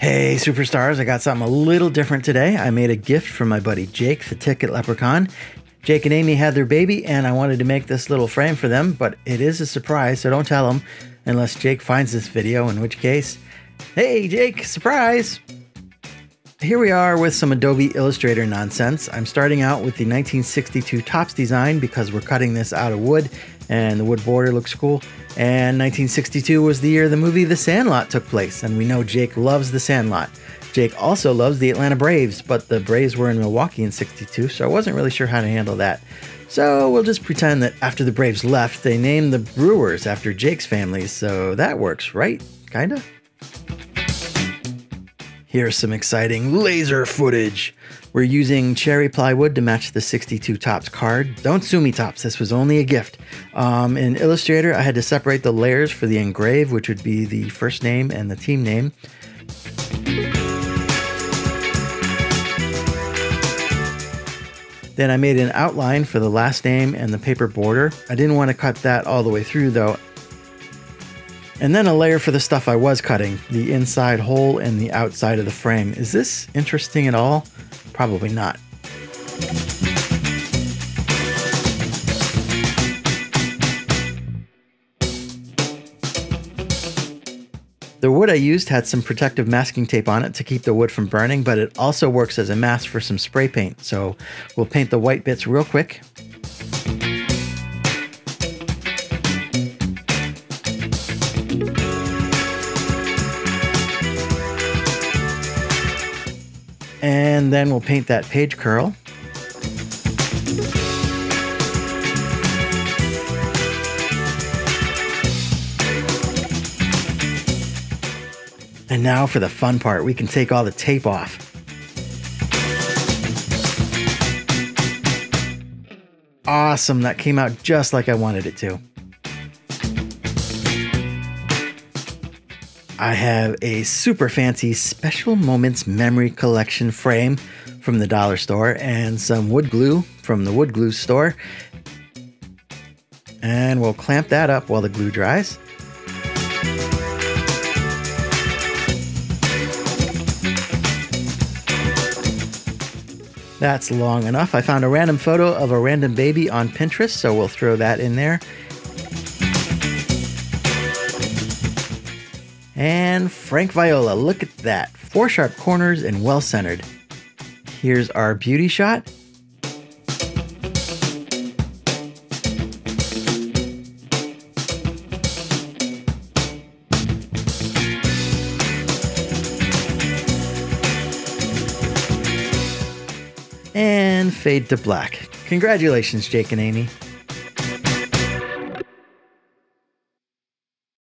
Hey, superstars, I got something a little different today. I made a gift for my buddy Jake, the Ticket Leprechaun. Jake and Amy had their baby, and I wanted to make this little frame for them, but it is a surprise, so don't tell them unless Jake finds this video, in which case, hey, Jake, surprise! Here we are with some Adobe Illustrator nonsense. I'm starting out with the 1962 Topps design because we're cutting this out of wood and the wood border looks cool. And 1962 was the year the movie The Sandlot took place, and we know Jake loves The Sandlot. Jake also loves the Atlanta Braves, but the Braves were in Milwaukee in 62, so I wasn't really sure how to handle that. So we'll just pretend that after the Braves left, they named the Brewers after Jake's family, so that works, right? Kinda? Here's some exciting laser footage. We're using cherry plywood to match the 62 Topps card. Don't sue me, Topps, This was only a gift. Um, in Illustrator, I had to separate the layers for the engrave, which would be the first name and the team name. Then I made an outline for the last name and the paper border. I didn't want to cut that all the way through though, and then a layer for the stuff I was cutting, the inside hole and the outside of the frame. Is this interesting at all? Probably not. The wood I used had some protective masking tape on it to keep the wood from burning, but it also works as a mask for some spray paint. So we'll paint the white bits real quick. And then we'll paint that page curl. And now for the fun part, we can take all the tape off. Awesome, that came out just like I wanted it to. I have a super fancy Special Moments Memory Collection frame from the dollar store and some wood glue from the wood glue store. And we'll clamp that up while the glue dries. That's long enough. I found a random photo of a random baby on Pinterest, so we'll throw that in there. And Frank Viola, look at that. Four sharp corners and well centered. Here's our beauty shot. And fade to black. Congratulations, Jake and Amy.